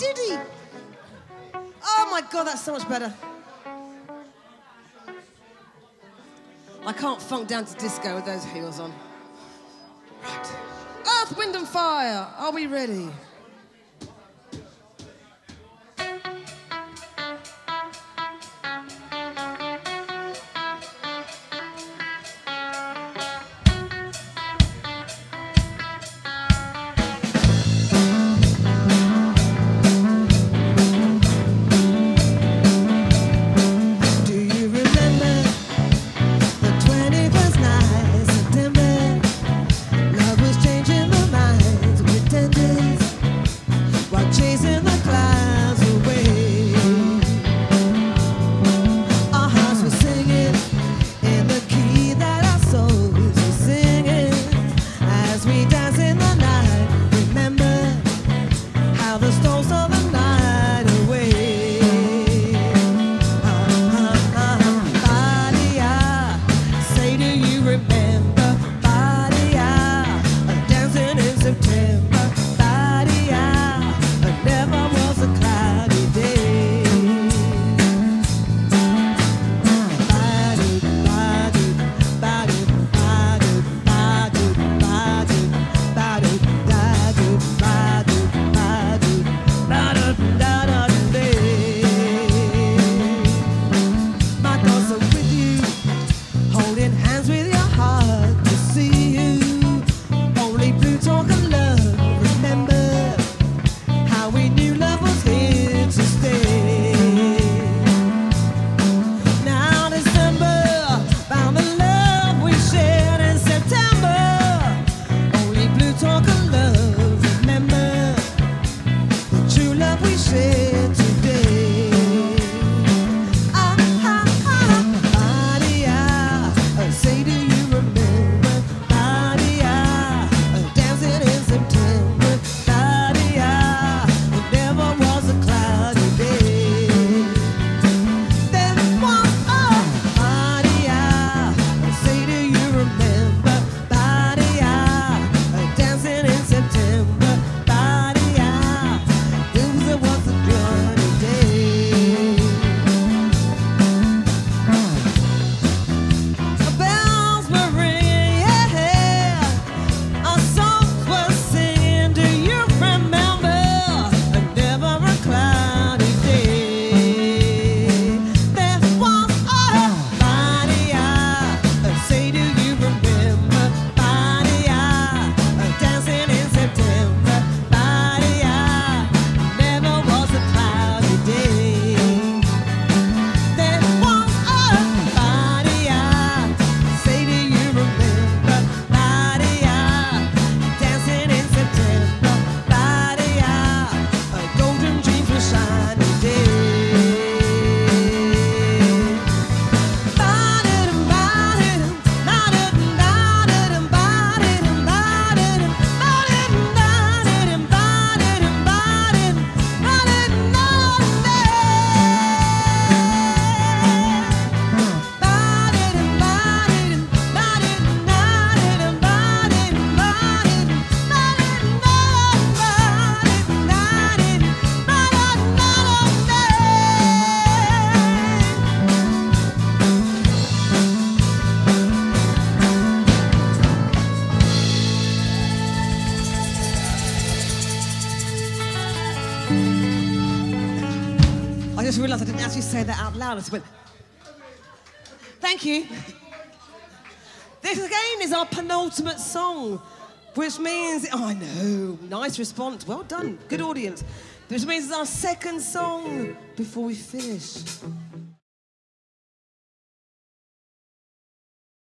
did he? Oh my God, that's so much better. I can't funk down to disco with those heels on. Right. Earth, wind, and fire. Are we ready? I just realised I didn't actually say that out loud. I just went, thank you. This again is our penultimate song, which means, oh, I know, nice response, well done, good audience. Which means it's our second song before we finish.